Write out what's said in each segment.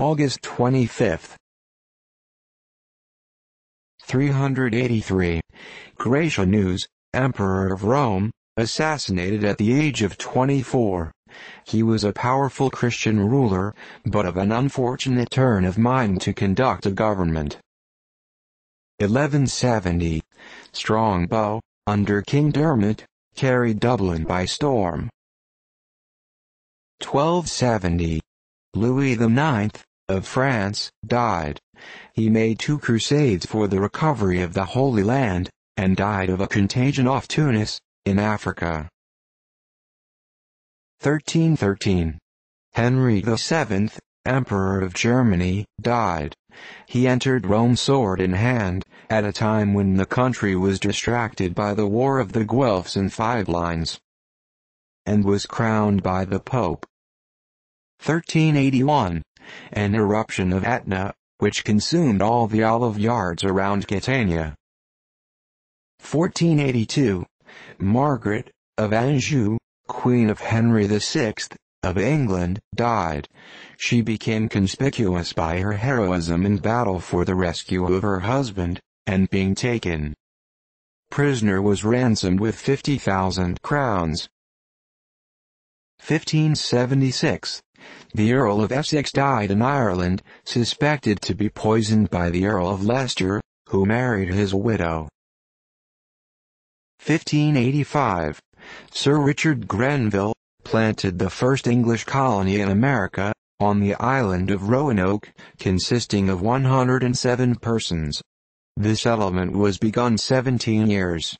August 25th. 383. Gratianus, Emperor of Rome, assassinated at the age of 24. He was a powerful Christian ruler, but of an unfortunate turn of mind to conduct a government. 1170. Strongbow, under King Dermot, carried Dublin by storm. 1270. Louis IX, of France, died. He made two crusades for the recovery of the Holy Land, and died of a contagion off Tunis, in Africa. 1313. Henry VII, Emperor of Germany, died. He entered Rome sword in hand, at a time when the country was distracted by the War of the Guelphs and Ghibellines, and was crowned by the Pope. 1381. An eruption of Etna, which consumed all the olive yards around Catania. 1482. Margaret, of Anjou, Queen of Henry VI, of England, died. She became conspicuous by her heroism in battle for the rescue of her husband, and being taken prisoner was ransomed with 50,000 crowns. 1576. The Earl of Essex died in Ireland, suspected to be poisoned by the Earl of Leicester, who married his widow. 1585. Sir Richard Grenville, planted the first English colony in America, on the island of Roanoke, consisting of 107 persons. The settlement was begun 17 years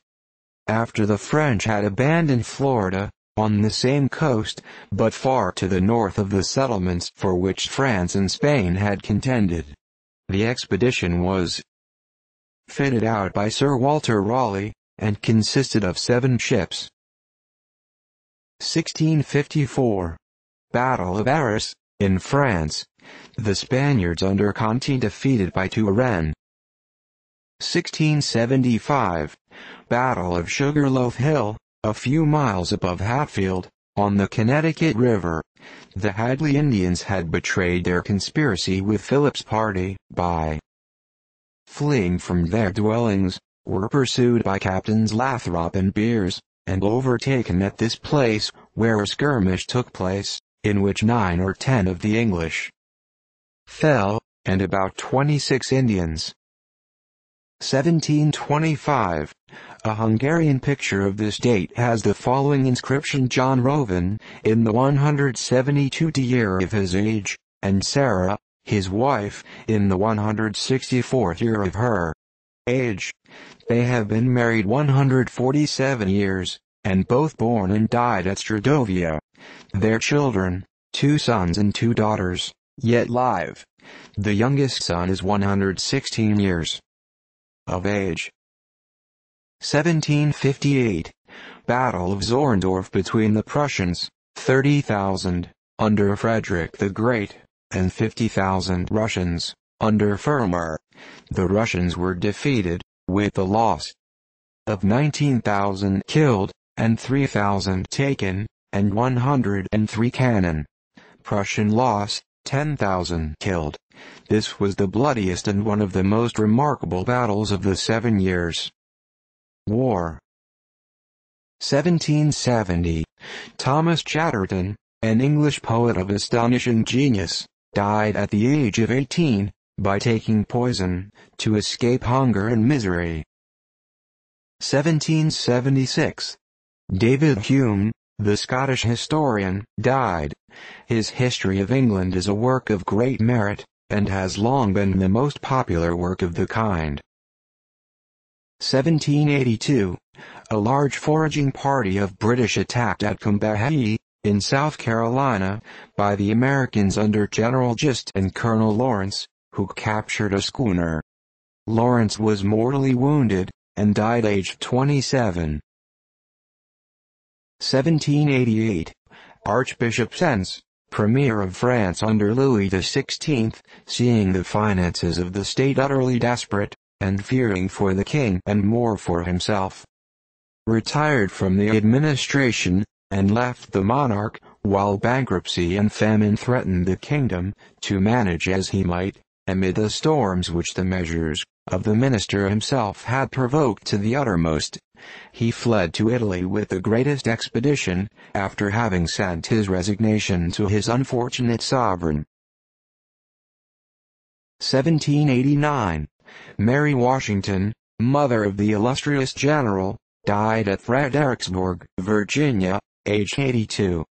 after the French had abandoned Florida, on the same coast, but far to the north of the settlements for which France and Spain had contended. The expedition was fitted out by Sir Walter Raleigh, and consisted of seven ships. 1654. Battle of Arras, in France. The Spaniards under Conti defeated by Turenne. 1675. Battle of Sugarloaf Hill, a few miles above Hatfield, on the Connecticut River. The Hadley Indians had betrayed their conspiracy with Philip's party, by fleeing from their dwellings, were pursued by Captains Lathrop and Beers, and overtaken at this place, where a skirmish took place, in which nine or ten of the English fell, and about 26 Indians. 1725. A Hungarian picture of this date has the following inscription John Rovin, in the 172th year of his age, and Sarah, his wife, in the 164th year of her age. They have been married 147 years, and both born and died at Stradovia. Their children, two sons and two daughters, yet live. The youngest son is 116 years of age. 1758. Battle of Zorndorf between the Prussians, 30,000, under Frederick the Great, and 50,000 Russians, under Fermor. The Russians were defeated, with the loss of 19,000 killed, and 3,000 taken, and 103 cannon. Prussian loss, 10,000 killed. This was the bloodiest and one of the most remarkable battles of the Seven Years' War. 1770. Thomas Chatterton, an English poet of astonishing genius, died at the age of 18, by taking poison, to escape hunger and misery. 1776. David Hume, the Scottish historian, died. His History of England is a work of great merit, and has long been the most popular work of the kind. 1782. A large foraging party of British attacked at Combahee, in South Carolina, by the Americans under General Gist and Colonel Lawrence, who captured a schooner. Lawrence was mortally wounded, and died aged 27. 1788. Archbishop Sens, Premier of France under Louis XVI, seeing the finances of the state utterly desperate, and fearing for the king and more for himself, retired from the administration, and left the monarch, while bankruptcy and famine threatened the kingdom, to manage as he might, amid the storms which the measures of the minister himself had provoked to the uttermost. He fled to Italy with the greatest expedition, after having sent his resignation to his unfortunate sovereign. 1789. Mary Washington, mother of the illustrious general, died at Fredericksburg, Virginia, aged 82.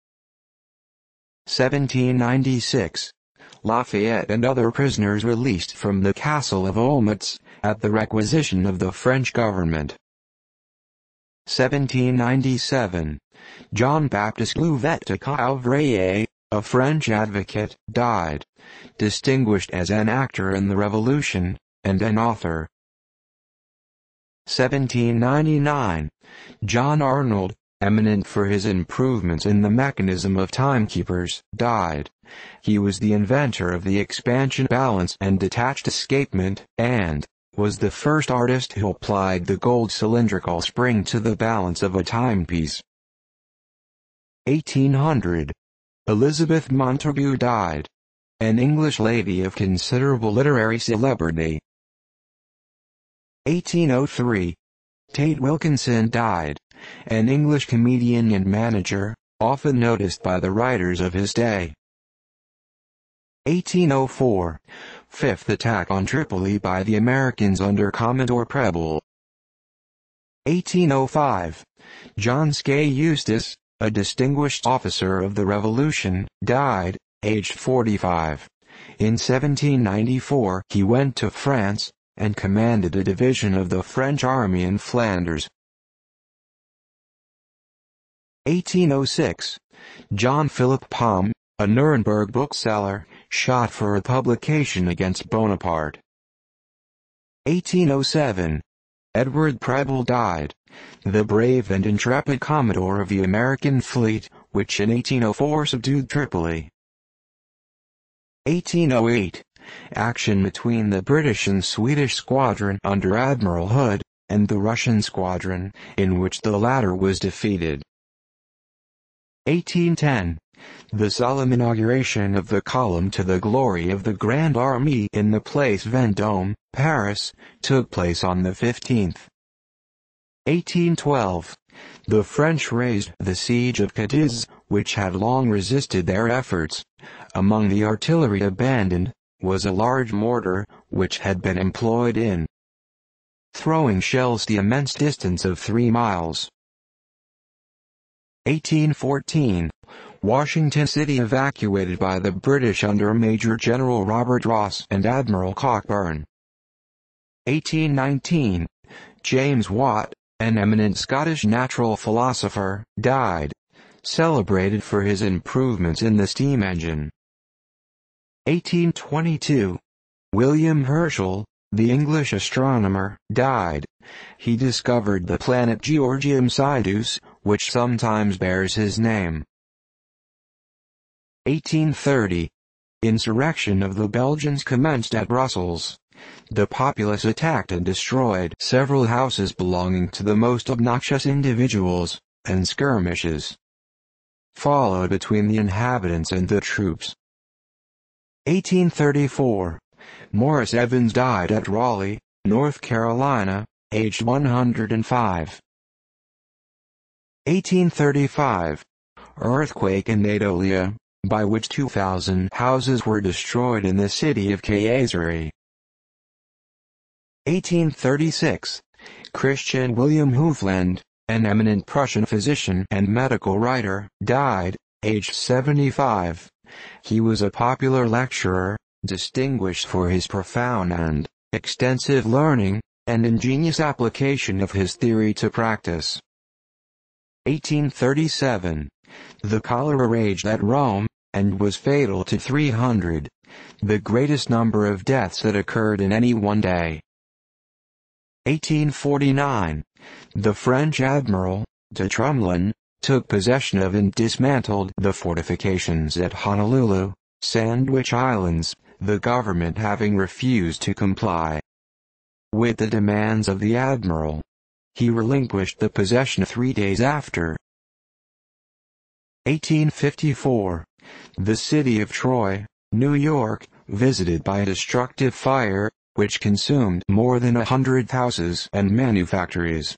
1796. Lafayette and other prisoners released from the castle of Olmutz, at the requisition of the French government. 1797. John Baptiste Louvet de Couvray, a French advocate, died, distinguished as an actor in the Revolution, and an author. 1799. John Arnold, eminent for his improvements in the mechanism of timekeepers, died. He was the inventor of the expansion balance and detached escapement, and was the first artist who applied the gold cylindrical spring to the balance of a timepiece. 1800. Elizabeth Montagu died. An English lady of considerable literary celebrity. 1803. Tate Wilkinson died. An English comedian and manager, often noticed by the writers of his day. 1804. Fifth attack on Tripoli by the Americans under Commodore Preble. 1805. John Skey Eustace, a distinguished officer of the Revolution, died, aged 45. In 1794 he went to France, and commanded a division of the French army in Flanders. 1806. John Philip Palm, a Nuremberg bookseller, shot for a publication against Bonaparte. 1807. Edward Preble died, the brave and intrepid commodore of the American fleet, which in 1804 subdued Tripoli. 1808. Action between the British and Swedish squadron under Admiral Hood, and the Russian squadron, in which the latter was defeated. 1810. The solemn inauguration of the column to the glory of the Grand Army in the Place Vendôme, Paris, took place on the 15th. 1812. The French raised the siege of Cadiz, which had long resisted their efforts. Among the artillery abandoned, was a large mortar, which had been employed in throwing shells the immense distance of three miles. 1814. Washington City evacuated by the British under Major General Robert Ross and Admiral Cockburn. 1819. James Watt, an eminent Scottish natural philosopher, died, celebrated for his improvements in the steam engine. 1822. William Herschel, the English astronomer, died. He discovered the planet Georgium Sidus, which sometimes bears his name. 1830. Insurrection of the Belgians commenced at Brussels. The populace attacked and destroyed several houses belonging to the most obnoxious individuals, and skirmishes followed between the inhabitants and the troops. 1834. Morris Evans died at Raleigh, North Carolina, aged 105. 1835. Earthquake in Natolia, by which 2,000 houses were destroyed in the city of Kayseri. 1836. Christian William Hufeland, an eminent Prussian physician and medical writer, died, aged 75. He was a popular lecturer, distinguished for his profound and extensive learning, and ingenious application of his theory to practice. 1837. The cholera raged at Rome, and was fatal to 300, the greatest number of deaths that occurred in any one day. 1849. The French admiral, de Tromelin, took possession of and dismantled the fortifications at Honolulu, Sandwich Islands, the government having refused to comply with the demands of the admiral. He relinquished the possession three days after. 1854. The city of Troy, New York, visited by a destructive fire, which consumed more than a hundred houses and manufactories.